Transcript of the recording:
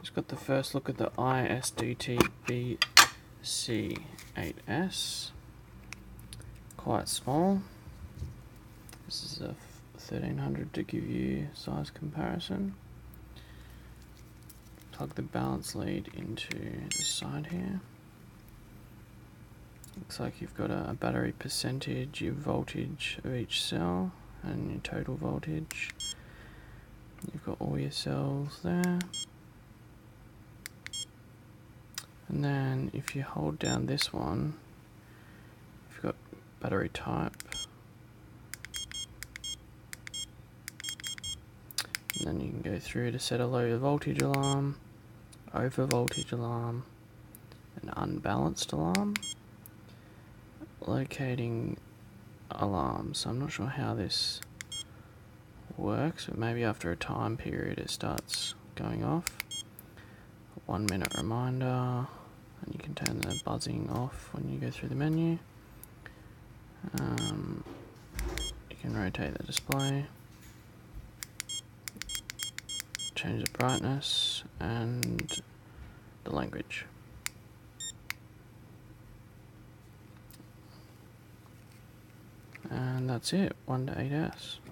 Just got the first look at the ISDT-BC8S. Quite small. This is a 1300 to give you size comparison. Plug the balance lead into the side here. Looks like you've got a battery percentage, your voltage of each cell, and your total voltage. You've got all your cells there. And then if you hold down this one, you've got battery type. And then you can go through to set a low voltage alarm, over voltage alarm, an unbalanced alarm, locating alarms. So I'm not sure how this works, but maybe after a time period it starts going off. One minute reminder, and you can turn the buzzing off when you go through the menu. Um, you can rotate the display, change the brightness and the language. And that's it, 1 to 8S.